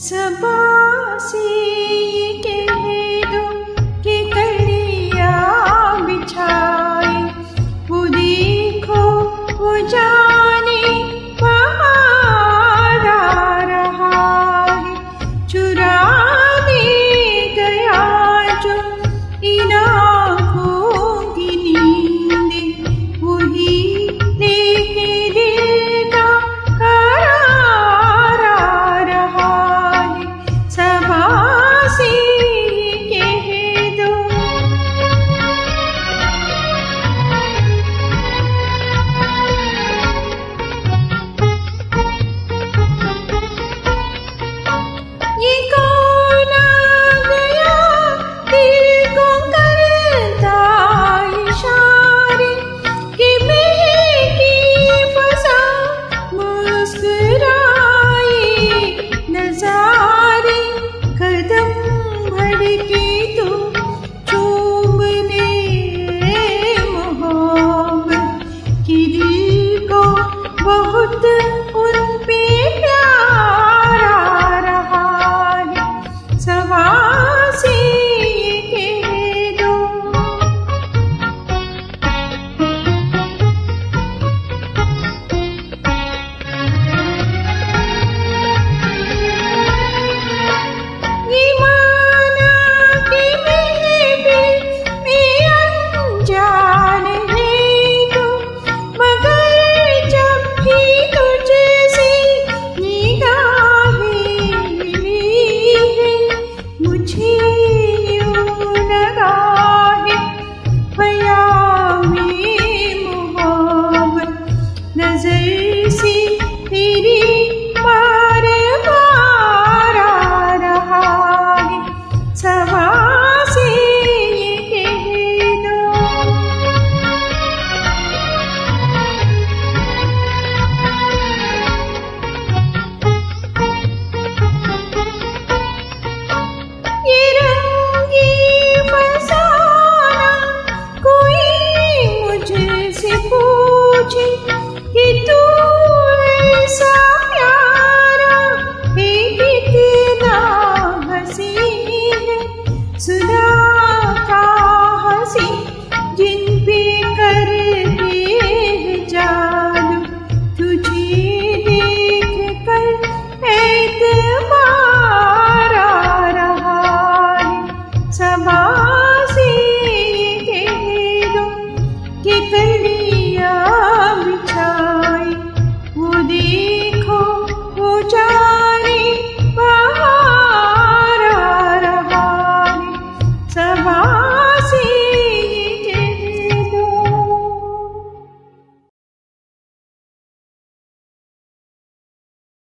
想不想 बहुत